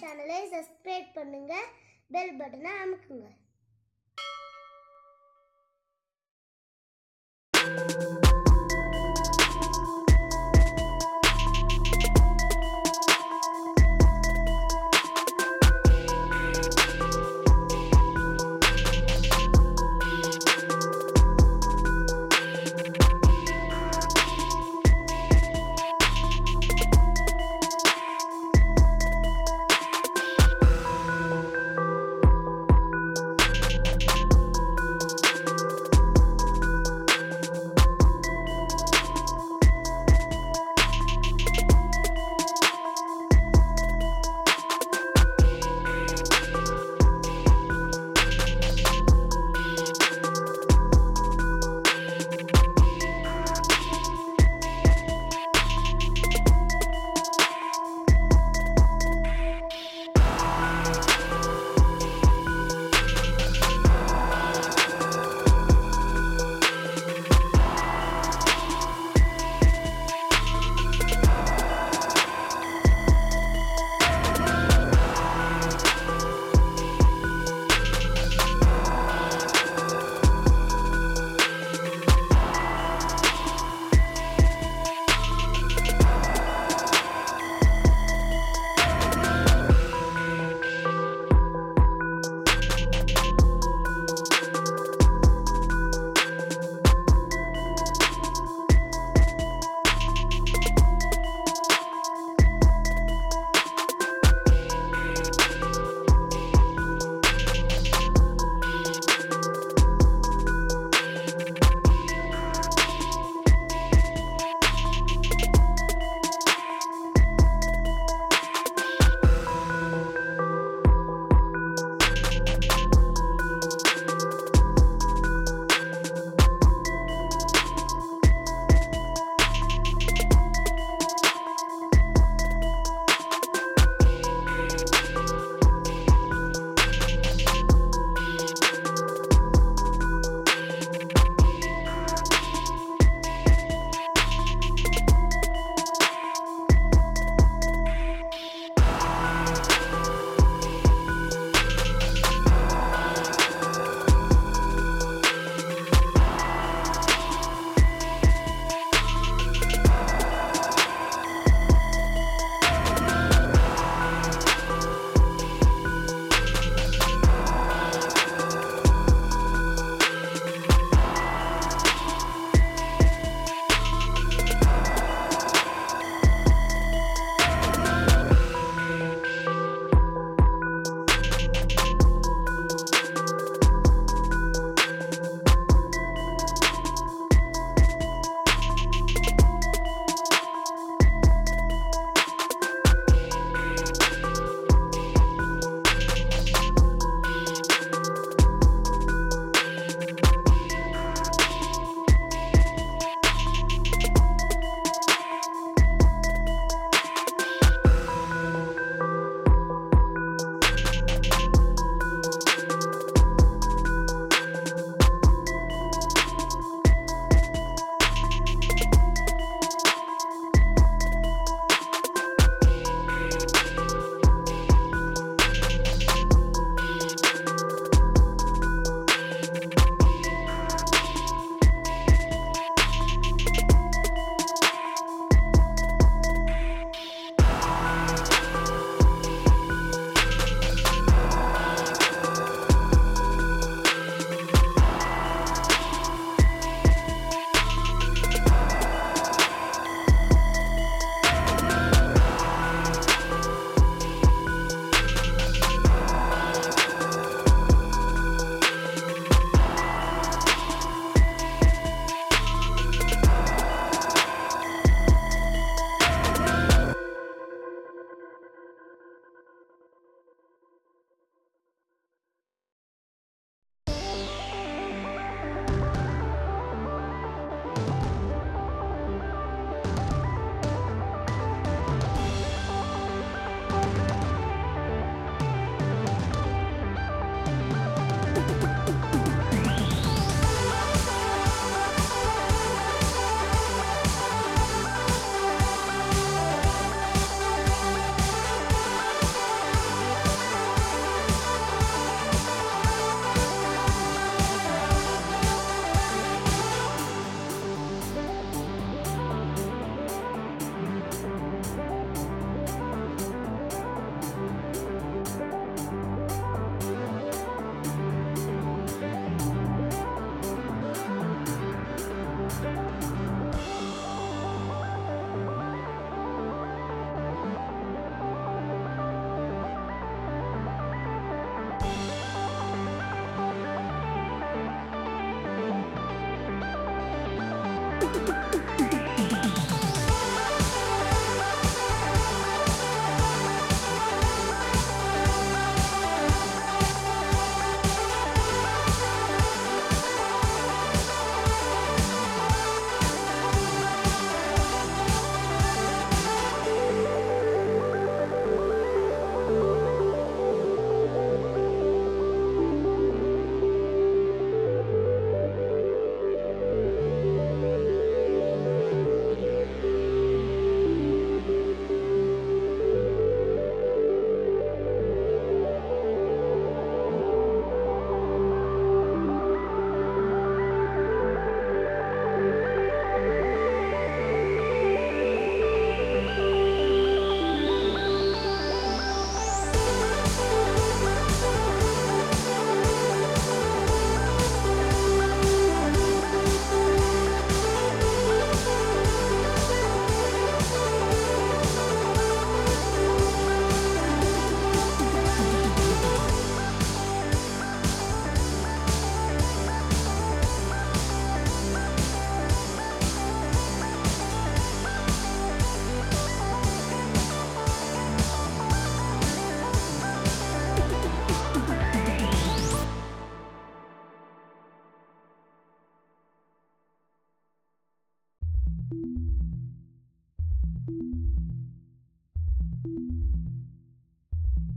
சேனலை சப்ஸ்கிரைப் பண்ணுங்க பெல் பட்டனை அமுக்குங்க.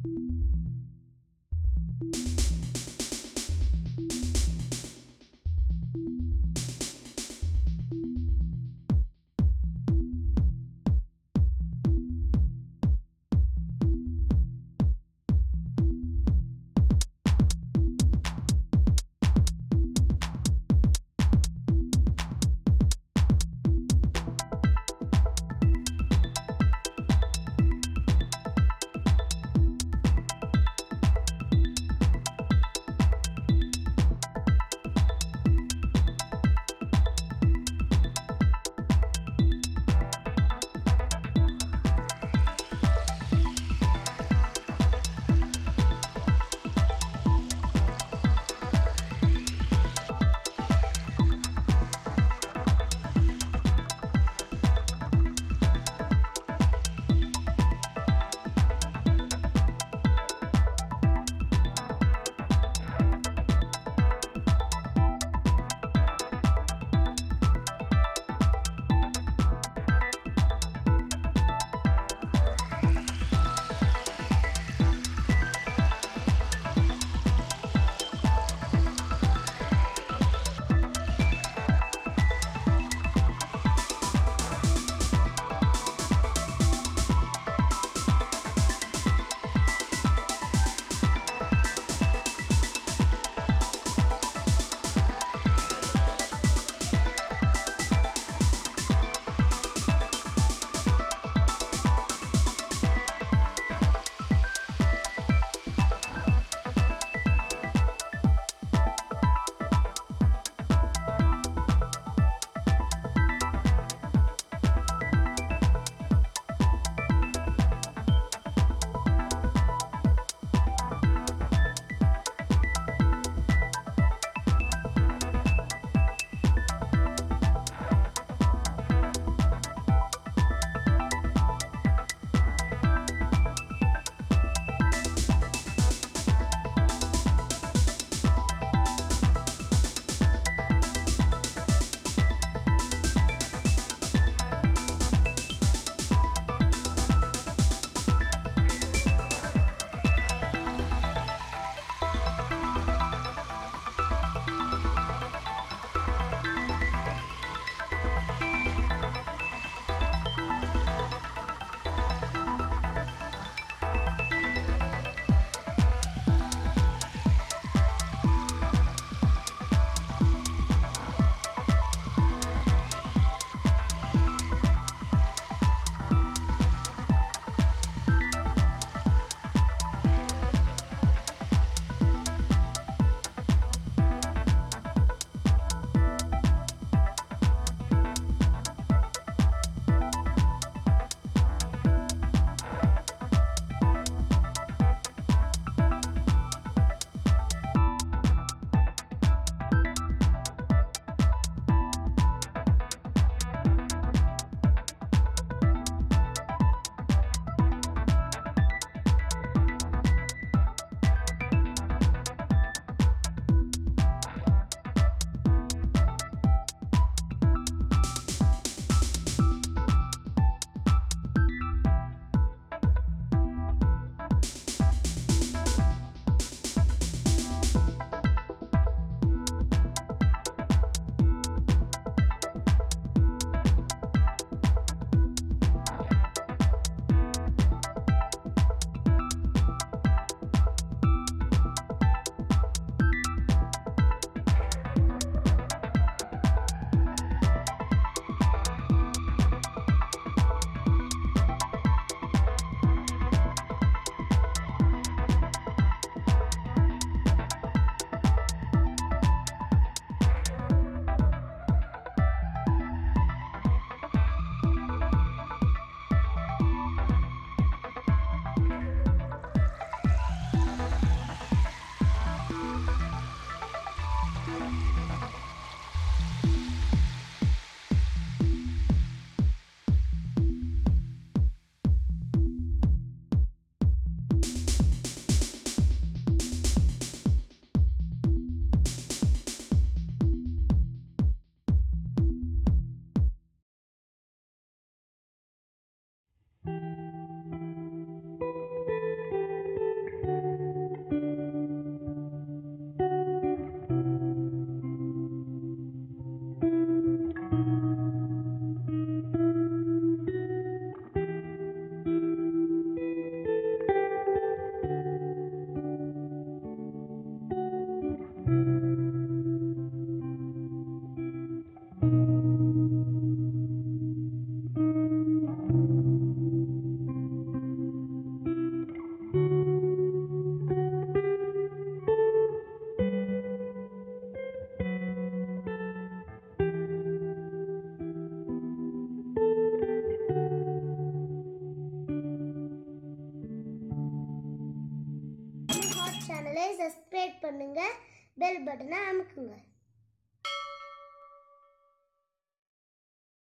Thank you